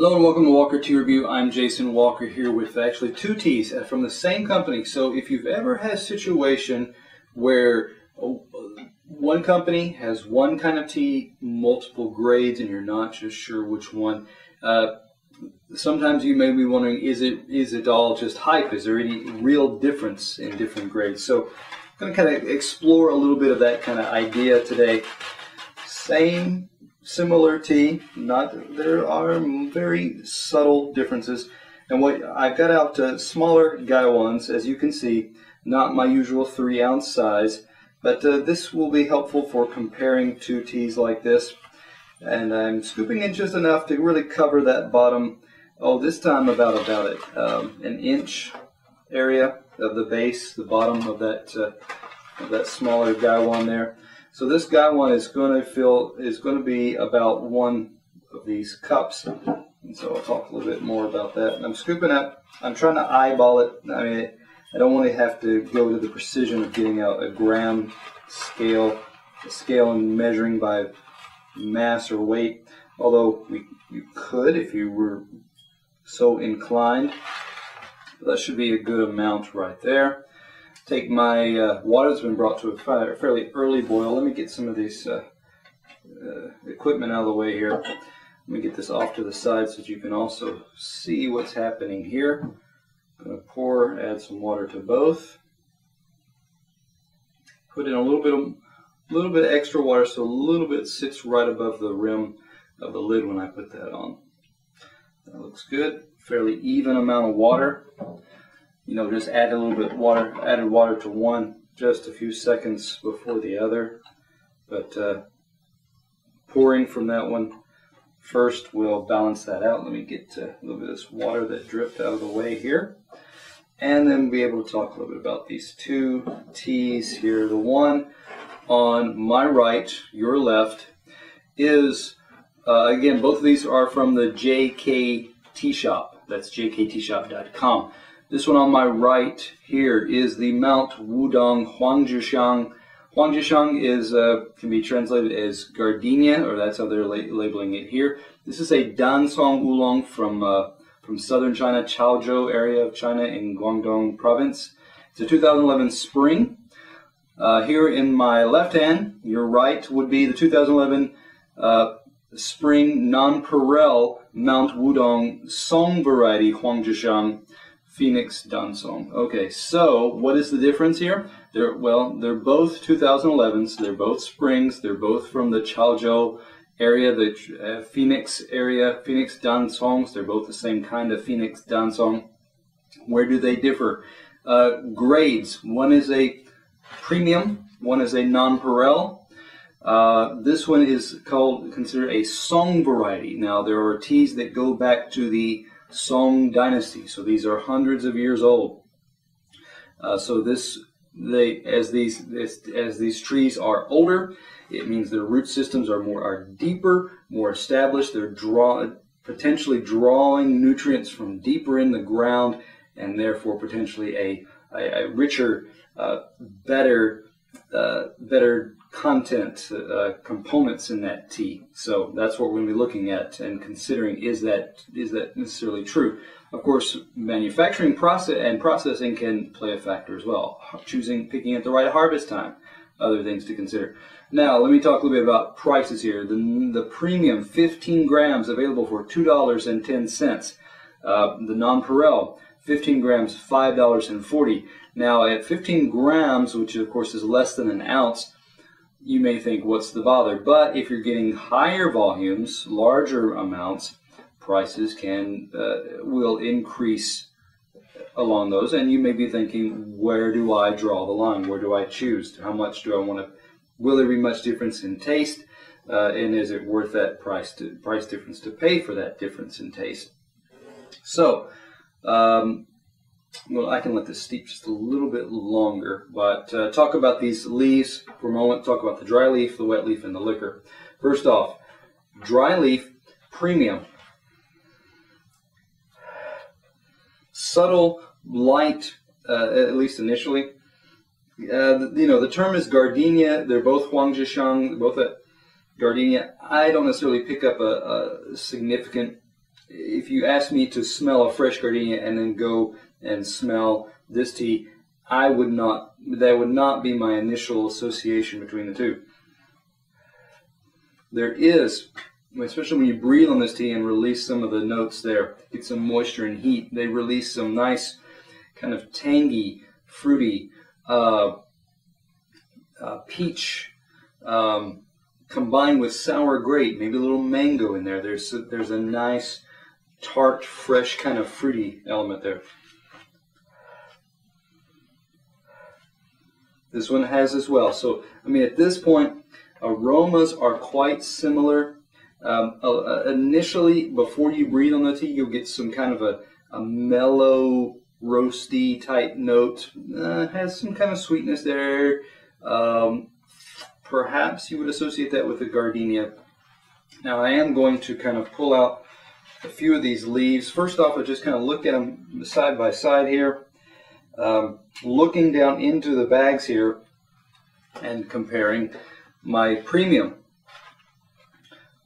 Hello and welcome to Walker Tea Review. I'm Jason Walker here with actually two teas from the same company. So if you've ever had a situation where one company has one kind of tea, multiple grades, and you're not just sure which one, uh, sometimes you may be wondering, is it is it all just hype? Is there any real difference in different grades? So I'm going to kind of explore a little bit of that kind of idea today. Same similar tea. Not there are very subtle differences. And what I've got out uh, smaller gaiwans, as you can see, not my usual three ounce size, but uh, this will be helpful for comparing two teas like this. And I'm scooping in just enough to really cover that bottom. Oh, this time about about it um, an inch area of the base, the bottom of that uh, of that smaller gaiwan there. So this gaiwan is going to fill is going to be about one of these cups. And so I'll talk a little bit more about that. And I'm scooping up. I'm trying to eyeball it. I mean, I don't want to have to go to the precision of getting out a gram scale, a scale and measuring by mass or weight. Although we, you could if you were so inclined. That should be a good amount right there take my uh, water that's been brought to a fairly early boil. Let me get some of this uh, uh, equipment out of the way here. Let me get this off to the side so that you can also see what's happening here. I'm going to pour, add some water to both. Put in a little bit of little bit extra water so a little bit sits right above the rim of the lid when I put that on. That looks good. Fairly even amount of water you know, just add a little bit water, added water to one just a few seconds before the other. But uh, pouring from that one first will balance that out. Let me get a little bit of this water that dripped out of the way here. And then be able to talk a little bit about these two teas here. The one on my right, your left, is, uh, again, both of these are from the JK Tea Shop. That's jkteashop.com. This one on my right here is the Mount Wudong Huang Zhi Xiang. Huangjishang is uh, can be translated as gardenia, or that's how they're la labeling it here. This is a Dancong oolong from uh, from southern China, Chaozhou area of China in Guangdong province. It's a 2011 spring. Uh, here in my left hand, your right would be the 2011 uh, spring nonpareil Mount Wudong Song variety Huang Zhi Xiang. Phoenix Dancong. Okay, so what is the difference here? They're, well, they're both 2011s. They're both springs. They're both from the Chaozhou area, the uh, Phoenix area, Phoenix Dancongs. They're both the same kind of Phoenix Dancong. Where do they differ? Uh, grades. One is a premium. One is a nonpareil. Uh, this one is called considered a song variety. Now there are teas that go back to the Song dynasty. So these are hundreds of years old. Uh, so this they as these this, as these trees are older, it means their root systems are more are deeper, more established. They're draw potentially drawing nutrients from deeper in the ground, and therefore potentially a a, a richer, uh, better uh, better content uh, components in that tea. So that's what we're going to be looking at and considering is that is that necessarily true. Of course, manufacturing process and processing can play a factor as well. Choosing picking at the right harvest time, other things to consider. Now, let me talk a little bit about prices here. The, the premium 15 grams available for $2.10. Uh, the nonpareil 15 grams $5.40. Now, at 15 grams, which of course is less than an ounce, you may think, what's the bother? But if you're getting higher volumes, larger amounts, prices can uh, will increase along those. And you may be thinking, where do I draw the line? Where do I choose? How much do I want to? Will there be much difference in taste? Uh, and is it worth that price to, price difference to pay for that difference in taste? So, um, well, I can let this steep just a little bit longer, but uh, talk about these leaves for a moment. Talk about the dry leaf, the wet leaf, and the liquor. First off, dry leaf premium. Subtle, light, uh, at least initially. Uh, you know, the term is gardenia. They're both Huang Zhi Xiang, both at gardenia. I don't necessarily pick up a, a significant if you ask me to smell a fresh gardenia and then go and smell this tea, I would not, that would not be my initial association between the two. There is, especially when you breathe on this tea and release some of the notes there, get some moisture and heat, they release some nice kind of tangy, fruity, uh, uh, peach, um, combined with sour grape, maybe a little mango in there. There's a, there's a nice tart, fresh kind of fruity element there. This one has as well. So, I mean, at this point, aromas are quite similar. Um, uh, uh, initially, before you breathe on the tea, you'll get some kind of a, a mellow, roasty type note. Uh, has some kind of sweetness there. Um, perhaps you would associate that with the gardenia. Now, I am going to kind of pull out a few of these leaves. First off, I just kind of look at them side by side here. Um, looking down into the bags here and comparing my premium.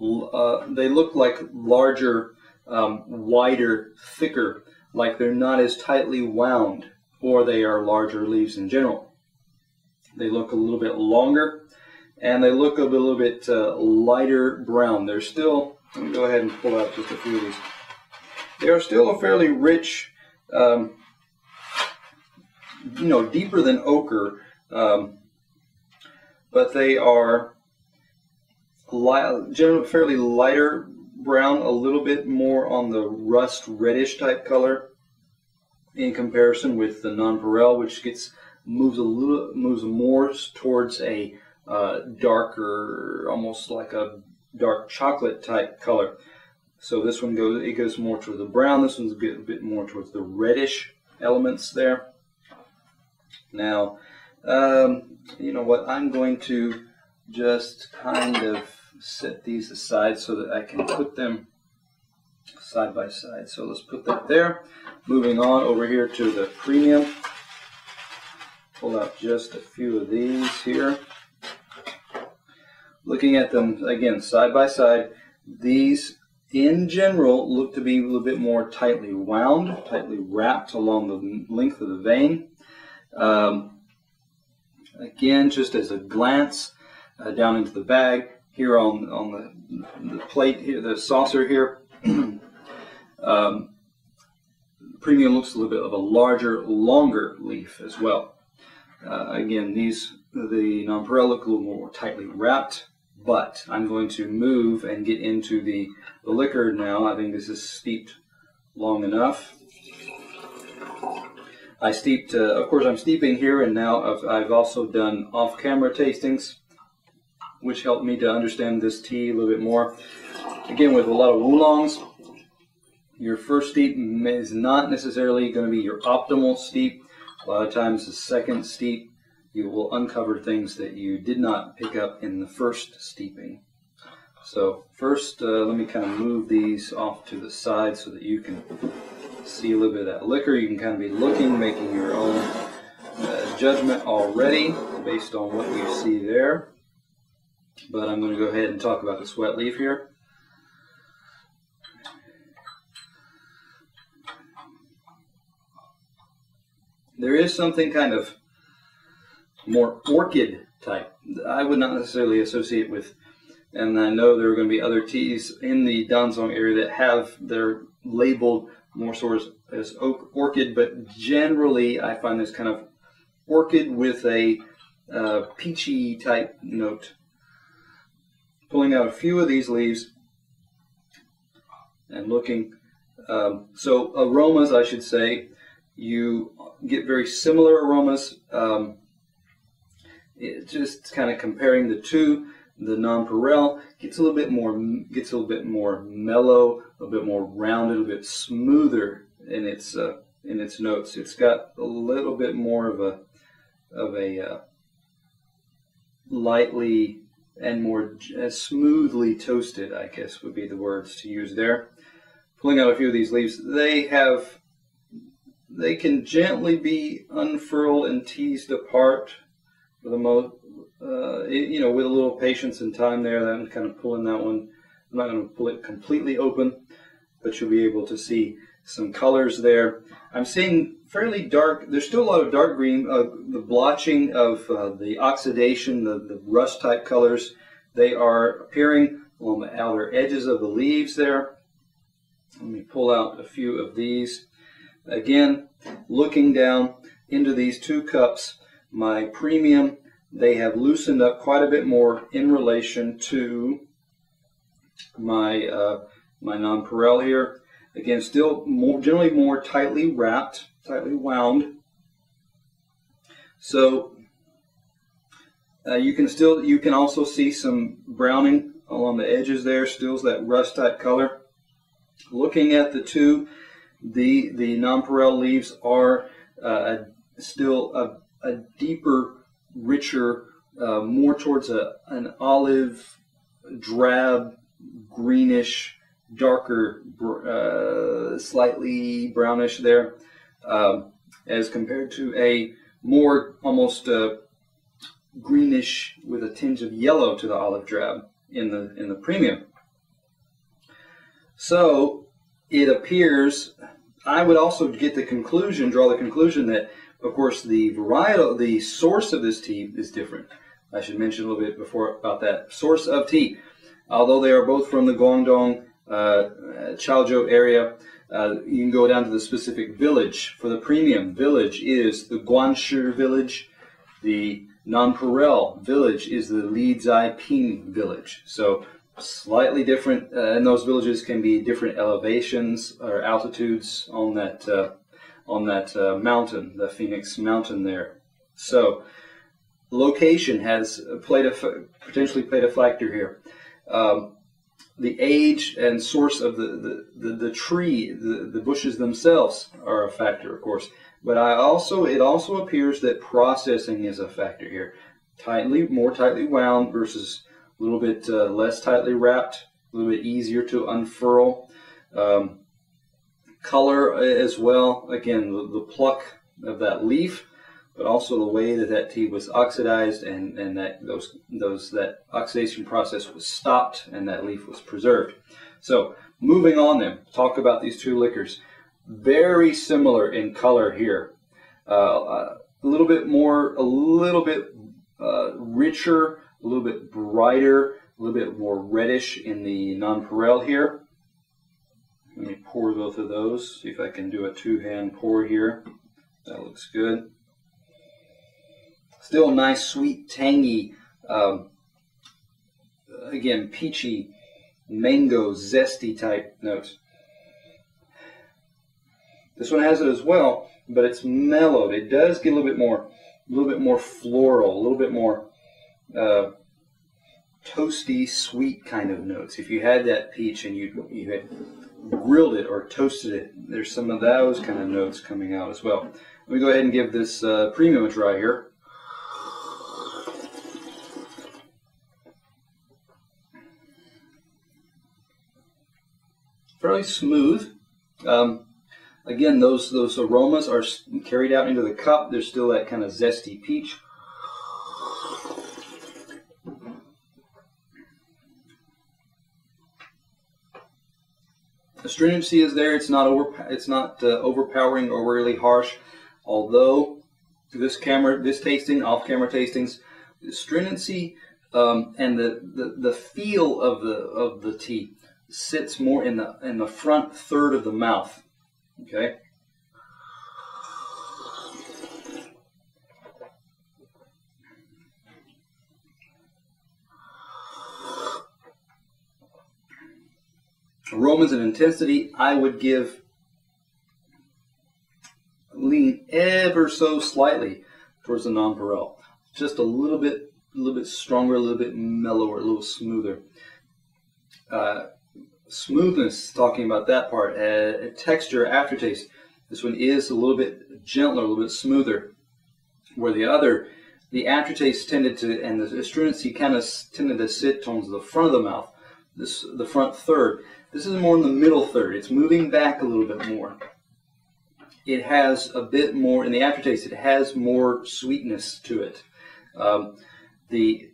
Uh, they look like larger, um, wider, thicker, like they're not as tightly wound, or they are larger leaves in general. They look a little bit longer, and they look a little bit uh, lighter brown. They're still, let me go ahead and pull out just a few of these. They are still a fairly rich, um, you know, deeper than ochre, um, but they are generally fairly lighter brown, a little bit more on the rust reddish type color in comparison with the nonpareil, which gets moves a little moves more towards a uh, darker, almost like a dark chocolate type color. So this one goes it goes more towards the brown. This one's a bit, a bit more towards the reddish elements there. Now, um, you know what? I'm going to just kind of set these aside so that I can put them side by side. So let's put that there. Moving on over here to the premium. Pull out just a few of these here. Looking at them again side by side, these in general look to be a little bit more tightly wound, tightly wrapped along the length of the vein. Um, again, just as a glance uh, down into the bag, here on, on the, the plate here, the saucer here, um, premium looks a little bit of a larger, longer leaf as well. Uh, again, these the nonpareil look a little more tightly wrapped, but I'm going to move and get into the, the liquor now. I think this is steeped long enough. I steeped, uh, of course, I'm steeping here, and now I've, I've also done off-camera tastings, which helped me to understand this tea a little bit more. Again, with a lot of oolongs, your first steep is not necessarily going to be your optimal steep. A lot of times, the second steep, you will uncover things that you did not pick up in the first steeping. So first, uh, let me kind of move these off to the side so that you can see a little bit of that liquor. You can kind of be looking, making your own uh, judgment already based on what you see there. But I'm going to go ahead and talk about the sweat leaf here. There is something kind of more orchid type. I would not necessarily associate with, and I know there are going to be other teas in the Dancong area that have their labeled more so as, as oak, orchid, but generally I find this kind of orchid with a uh, peachy type note. Pulling out a few of these leaves and looking. Um, so aromas, I should say, you get very similar aromas. Um, just kind of comparing the two, the nonpareil gets a little bit more gets a little bit more mellow, a little bit more rounded, a little bit smoother in its uh, in its notes. It's got a little bit more of a of a uh, lightly and more uh, smoothly toasted, I guess would be the words to use there. Pulling out a few of these leaves, they have they can gently be unfurled and teased apart for the most uh, you know, with a little patience and time there, I'm kind of pulling that one. I'm not going to pull it completely open. but you'll be able to see some colors there. I'm seeing fairly dark, there's still a lot of dark green, uh, the blotching of uh, the oxidation, the, the rust type colors, they are appearing along the outer edges of the leaves there. Let me pull out a few of these. Again, looking down into these two cups, my premium, they have loosened up quite a bit more in relation to my uh, my nonpareil here. Again, still more generally more tightly wrapped, tightly wound. So uh, you can still you can also see some browning along the edges there, still that rust type color. Looking at the two, the the nonpareil leaves are uh, still a, a deeper, richer, uh, more towards a an olive drab greenish, darker, uh, slightly brownish there, um, as compared to a more almost uh, greenish with a tinge of yellow to the olive drab in the in the premium. So it appears. I would also get the conclusion, draw the conclusion that, of course, the varietal, the source of this tea is different. I should mention a little bit before about that source of tea. Although they are both from the Guangdong, uh, Chaozhou area, uh, you can go down to the specific village. For the premium, village is the Guanshi village. The Nonpareil village is the Li Ping village. So slightly different, uh, and those villages can be different elevations or altitudes on that uh, on that uh, mountain, the Phoenix Mountain there. So location has played a potentially played a factor here. Um, the age and source of the, the, the, the tree, the, the bushes themselves are a factor, of course. But I also it also appears that processing is a factor here. Tightly, more tightly wound versus a little bit uh, less tightly wrapped, a little bit easier to unfurl. Um, color as well. Again, the, the pluck of that leaf but also the way that that tea was oxidized and, and that those those that oxidation process was stopped and that leaf was preserved. So moving on then, talk about these two liquors. Very similar in color here. Uh, a little bit more, a little bit uh, richer, a little bit brighter, a little bit more reddish in the nonpareil here. Let me pour both of those. See if I can do a two-hand pour here. That looks good. Still nice, sweet, tangy, um, again, peachy, mango, zesty type notes. This one has it as well, but it's mellowed. It does get a little bit more, a little bit more floral, a little bit more uh, toasty, sweet kind of notes. If you had that peach and you you had grilled it or toasted it, there's some of those kind of notes coming out as well. Let me go ahead and give this uh, premium a try here. fairly smooth. Um, again, those those aromas are carried out into the cup. There's still that kind of zesty peach. Astringency is there. It's not over. It's not uh, overpowering or really harsh. Although this camera, this tasting, off-camera tastings, astringency um, and the, the the feel of the of the tea sits more in the in the front third of the mouth. Okay. Aromas and intensity, I would give lean ever so slightly towards the nonpareil. Just a little bit, a little bit stronger, a little bit mellower, a little smoother. Uh, smoothness, talking about that part, uh, texture, aftertaste. This one is a little bit gentler, a little bit smoother, where the other, the aftertaste tended to, and the astringency kind of tended to sit towards the front of the mouth, this the front third. This is more in the middle third. It's moving back a little bit more. It has a bit more, in the aftertaste, it has more sweetness to it. Um, the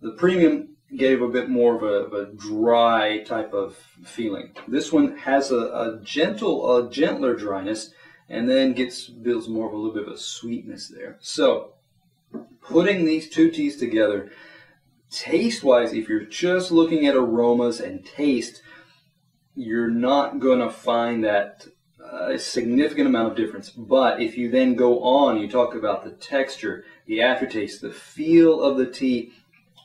the premium gave a bit more of a, of a dry type of feeling. This one has a, a gentle, a gentler dryness, and then gets builds more of a little bit of a sweetness there. So, putting these two teas together, taste-wise, if you're just looking at aromas and taste, you're not going to find that uh, a significant amount of difference. But if you then go on, you talk about the texture, the aftertaste, the feel of the tea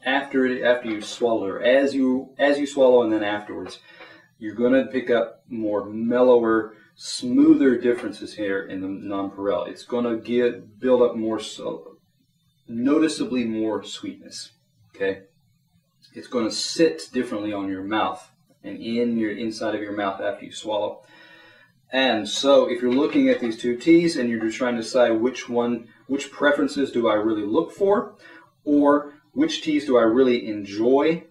after it, after you swallow, or as you as you swallow, and then afterwards, you're going to pick up more mellower, smoother differences here in the nonpareil. It's going to get build up more so, noticeably more sweetness. Okay, it's going to sit differently on your mouth and in your inside of your mouth after you swallow. And so if you're looking at these two teas and you're just trying to decide which one, which preferences do I really look for, or which teas do I really enjoy,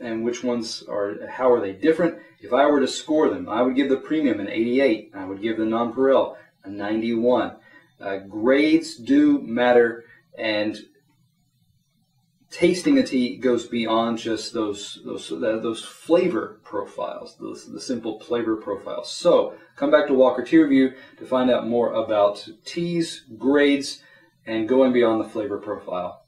and which ones are, how are they different? If I were to score them, I would give the premium an 88. I would give the nonpareil a 91. Uh, grades do matter, and tasting a tea goes beyond just those those uh, those flavor profiles, those, the simple flavor profiles. So come back to Walker Tea Review to find out more about teas, grades, and going beyond the flavor profile.